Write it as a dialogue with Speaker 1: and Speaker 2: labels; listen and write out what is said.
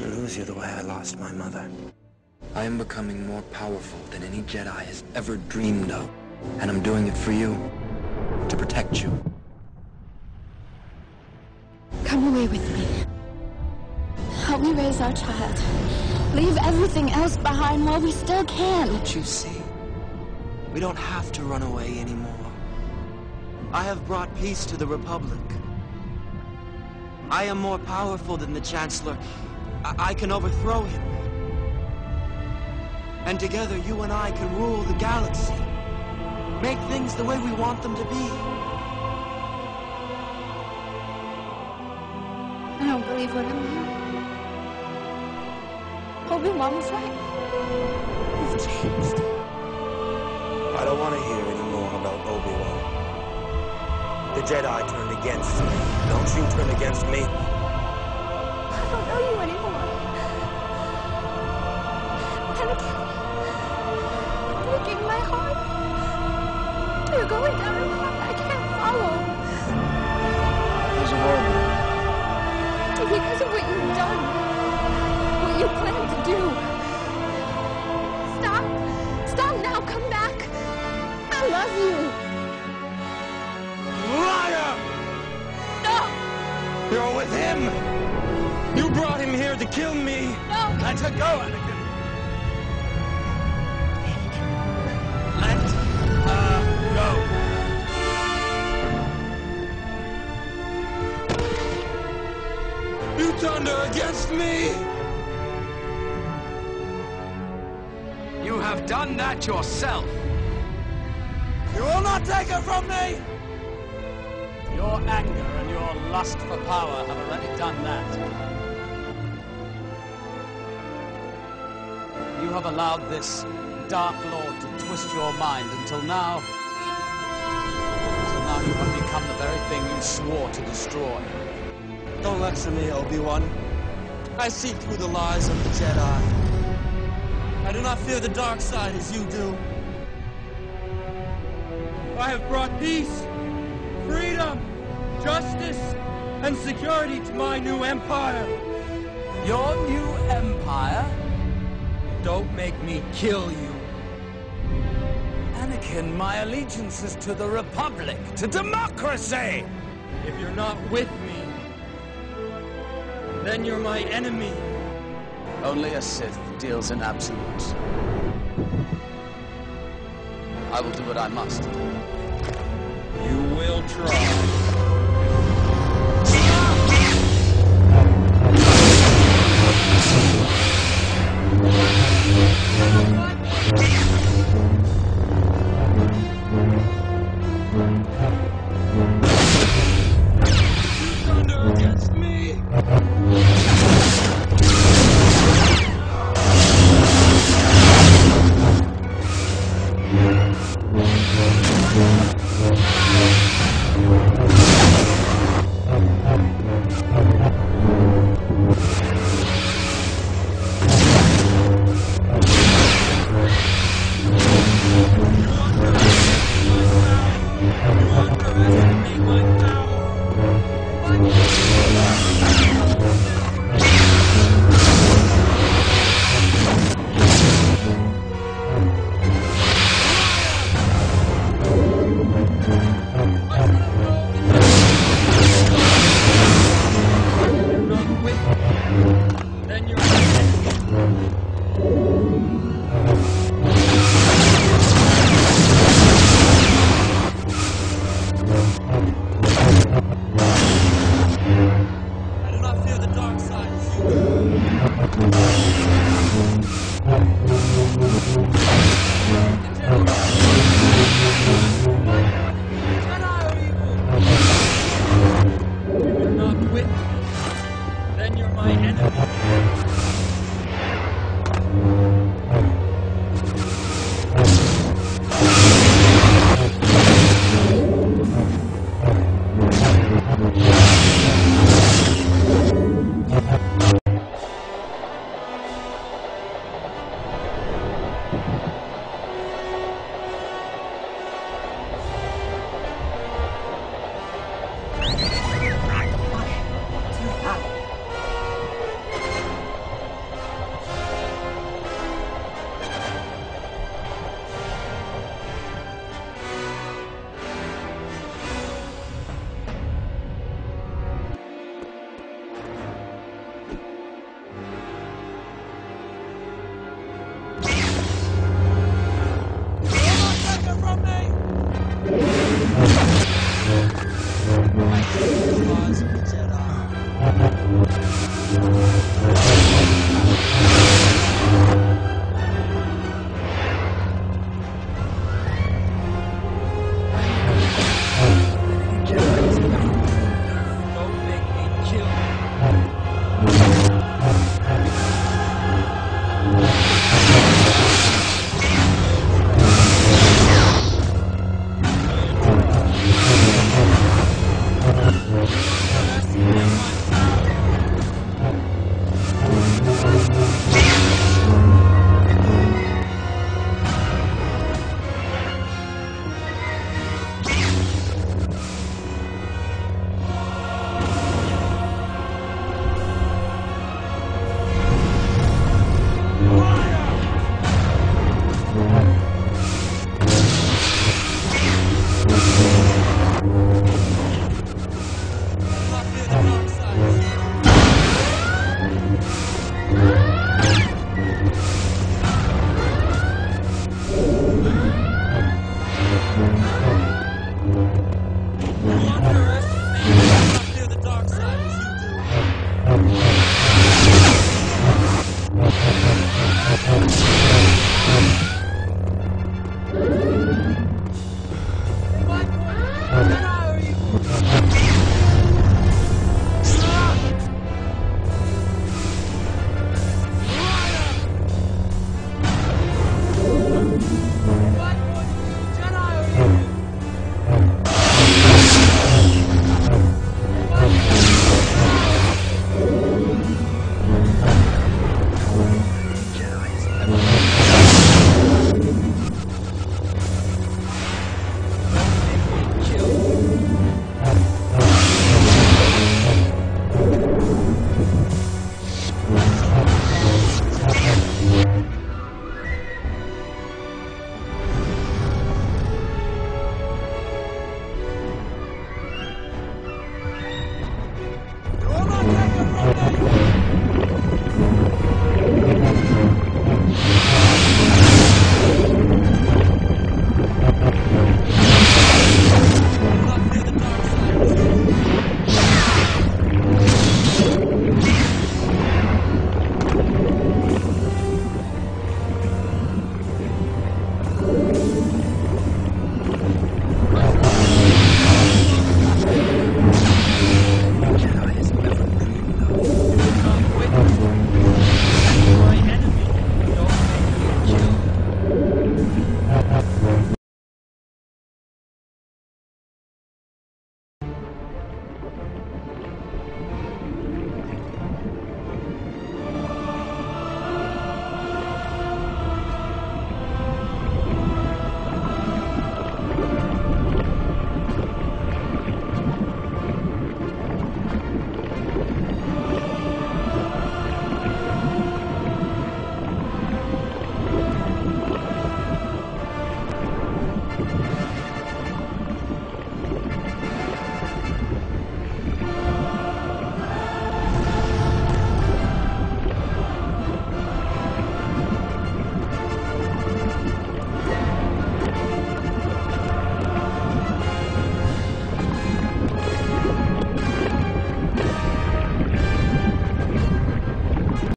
Speaker 1: lose you the way I lost my mother. I am becoming more powerful than any Jedi has ever dreamed of. And I'm doing it for you. To protect you.
Speaker 2: Come away with me. Help me raise our child. Leave everything else behind while we still can.
Speaker 1: Don't you see? We don't have to run away anymore. I have brought peace to the Republic. I am more powerful than the Chancellor. I, I can overthrow him. And together, you and I can rule the galaxy. Make things the way we want them to be.
Speaker 2: I don't believe what I'm hearing. Obi-Wan was right. You've changed.
Speaker 1: I don't want to hear any more about Obi-Wan. The Jedi turned against me. Don't you turn against me.
Speaker 2: You're going down a I can't follow.
Speaker 1: There's a world.
Speaker 2: Because of what you've done. What you plan to do. Stop. Stop now. Come back. I love you.
Speaker 1: Liar!
Speaker 2: No.
Speaker 1: You're with him! You brought him here to kill me!
Speaker 2: No.
Speaker 1: Let her go, Anakin! Me!
Speaker 3: You have done that yourself.
Speaker 1: You will not take her from me!
Speaker 3: Your anger and your lust for power have already done that. You have allowed this Dark Lord to twist your mind until now. Until now you have become the very thing you swore to destroy.
Speaker 1: Don't lecture me, Obi-Wan. I see through the lies of the Jedi. I do not fear the dark side as you do. I have brought peace, freedom, justice, and security to my new empire.
Speaker 3: Your new empire?
Speaker 1: Don't make me kill you.
Speaker 3: Anakin, my allegiance is to the Republic, to democracy!
Speaker 1: If you're not with me, then you're my enemy.
Speaker 3: Only a Sith deals in absolutes. I will do what I must.
Speaker 1: You will try. Then you're my enemy.